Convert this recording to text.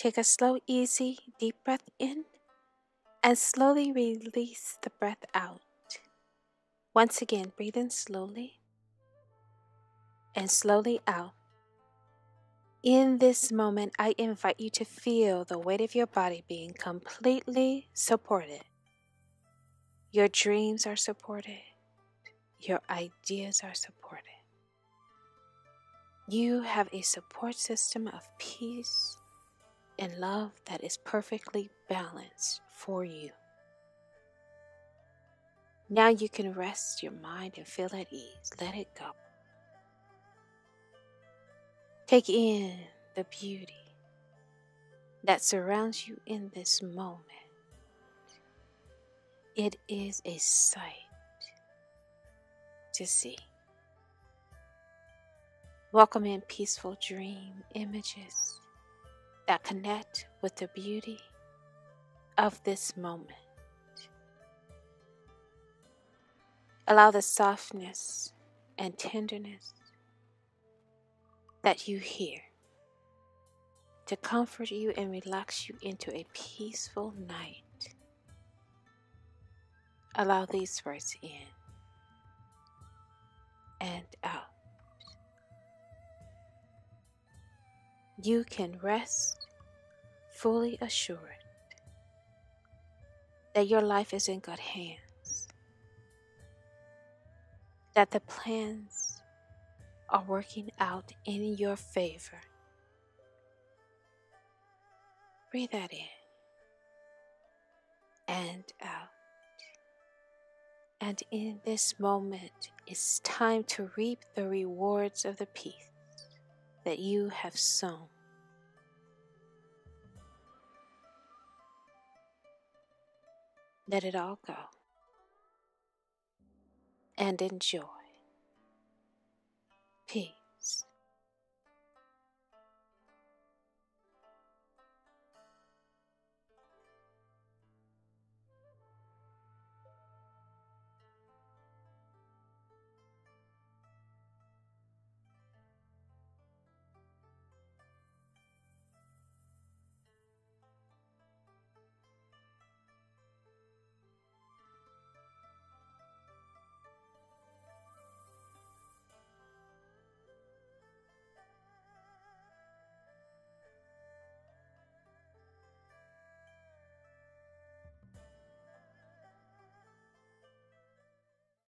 Take a slow, easy, deep breath in and slowly release the breath out. Once again, breathe in slowly and slowly out. In this moment, I invite you to feel the weight of your body being completely supported. Your dreams are supported, your ideas are supported. You have a support system of peace and love that is perfectly balanced for you. Now you can rest your mind and feel at ease. Let it go. Take in the beauty that surrounds you in this moment. It is a sight to see. Welcome in peaceful dream images that connect with the beauty of this moment. Allow the softness and tenderness that you hear to comfort you and relax you into a peaceful night. Allow these words in and out. You can rest fully assured that your life is in good hands, that the plans are working out in your favor. Breathe that in and out. And in this moment, it's time to reap the rewards of the peace that you have sown. Let it all go and enjoy peace.